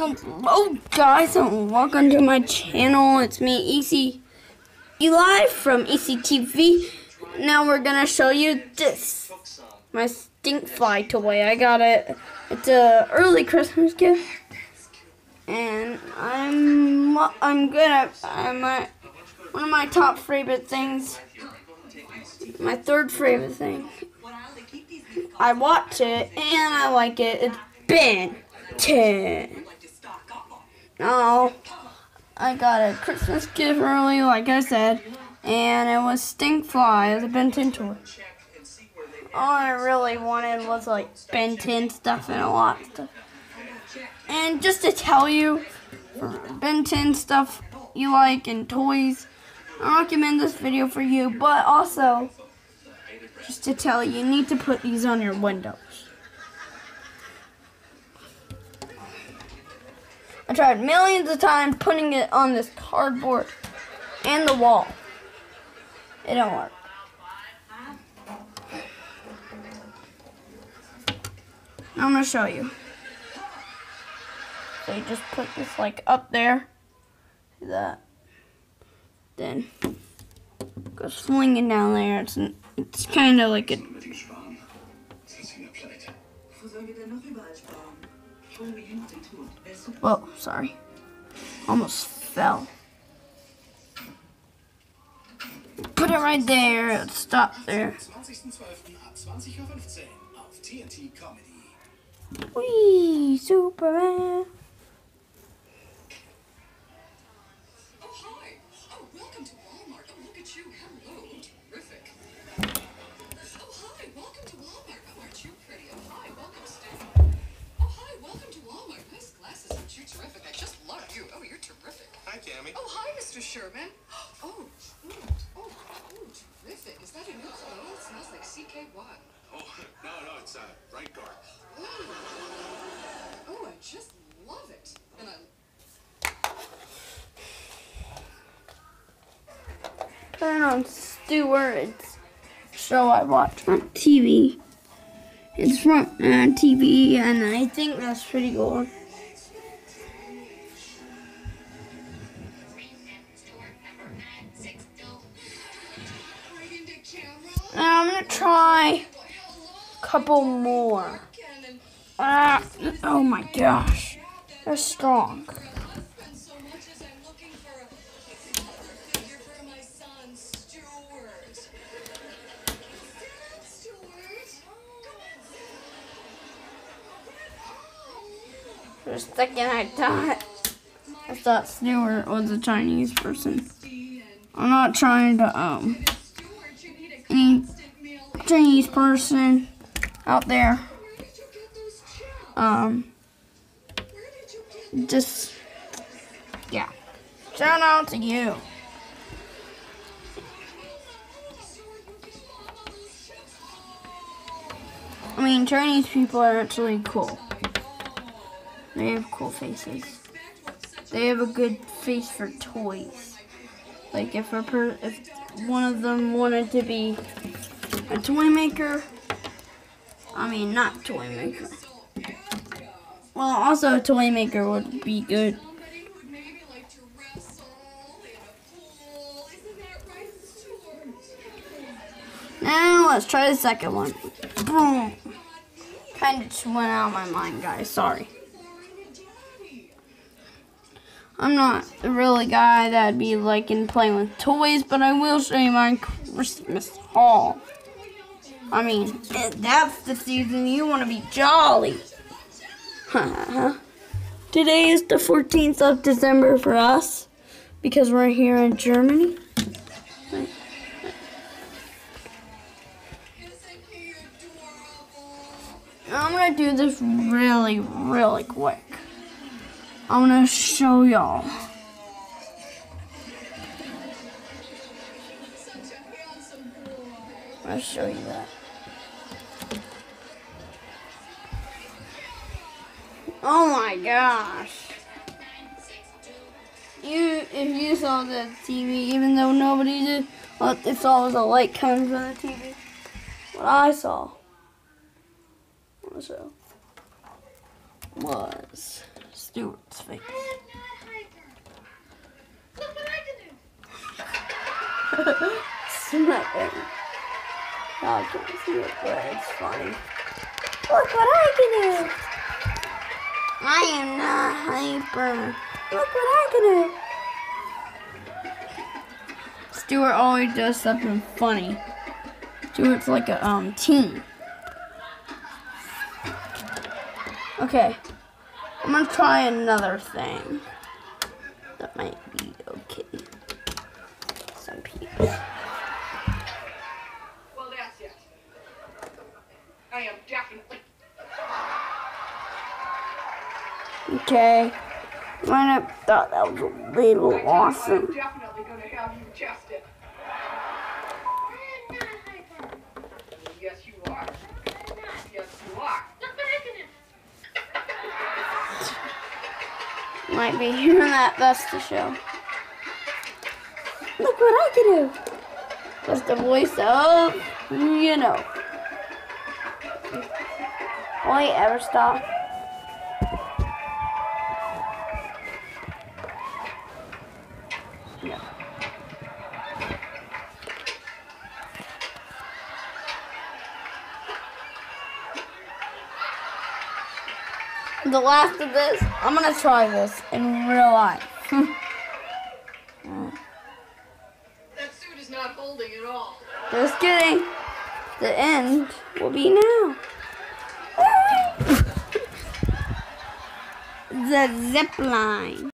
Hello guys and welcome to my channel. It's me, EC Eli from ECTV. Now we're gonna show you this. My Stinkfly toy. I got it. It's a early Christmas gift. And I'm I'm good at I'm a, one of my top favorite things. My third favorite thing. I watch it and I like it. It's Ben 10. Oh, I got a Christmas gift early, like I said, and it was Stinkfly as a Ben 10 toy. All I really wanted was like Ben 10 stuff and a lot of stuff. And just to tell you, for Ben 10 stuff you like and toys, I recommend this video for you, but also, just to tell you, you need to put these on your windows. Tried millions of times putting it on this cardboard and the wall. It don't work. I'm gonna show you. So you just put this like up there. See that. Then goes flinging down there. It's it's kind of like a. Whoa, sorry. Almost fell. Put it right there. Stop there. Wee, Superman. Cammy. Oh, hi, Mr. Sherman. Oh, ooh, oh, oh, terrific. Is that a new clothes? It smells like CK1. Oh, no, no, it's uh, right guard. Ooh. Oh, I just love it. And I Turn on Stewart's show I watch on TV. It's from uh, TV, and I think that's pretty cool. And I'm gonna try a couple more. Ah, oh my gosh, they're strong. For a second, I thought I thought Stewart was a Chinese person. I'm not trying to um Stuart, you need a any Chinese person out there. Um, just yeah. Shout out to you. I mean, Chinese people are actually cool. They have cool faces. They have a good face for toys. Like if a per if one of them wanted to be a toy maker, I mean not toy maker. Well, also a toy maker would be good. A? Now let's try the second one. Boom. Kind of just went out of my mind, guys. Sorry. I'm not really guy that'd be liking playing with toys, but I will show you my Christmas haul. I mean, that's the season you want to be jolly. Today is the 14th of December for us because we're here in Germany. Isn't he adorable? I'm gonna do this really, really quick. I'm gonna show y'all. Such a handsome boy. I'll show you that. Oh my gosh. You, if you saw the TV, even though nobody did, well, they saw was a light coming from the TV. What I saw also was Stuart's face. I am not hyper. Look what I can do. Smacking. Y'all can't see it, but it's funny. Look what I can do. I am not hyper. Look what I can do. Stuart always does something funny. Stuart's like a um teen. Okay. I'm gonna try another thing. That might be okay. Some people. Well, that's it. I am definitely. Okay. Might have thought that was a little I'm awesome. definitely to have you test it. I am not. Yes, you are. Yes, you are. Look what I can do. Might be hearing that. That's the show. Look what I can do. That's the voice of, you know. Will I ever stop? The last of this, I'm gonna try this in real life. That suit is not holding at all. Just kidding. The end will be now. the zip line.